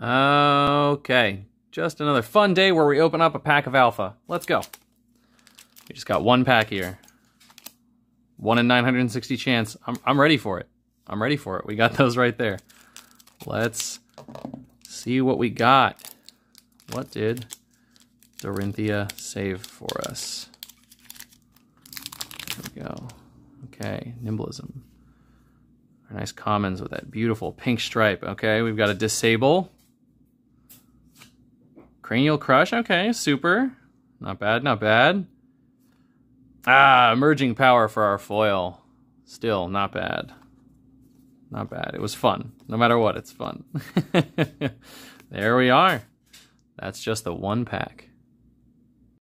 Okay, just another fun day where we open up a pack of alpha. Let's go. We just got one pack here. One in 960 chance. I'm, I'm ready for it. I'm ready for it. We got those right there. Let's see what we got. What did Dorinthea save for us? There we go. Okay, Nimblism. Our Nice commons with that beautiful pink stripe. Okay, we've got a Disable. Cranial Crush, okay, super. Not bad, not bad. Ah, Emerging Power for our foil. Still, not bad. Not bad. It was fun. No matter what, it's fun. there we are. That's just the one pack.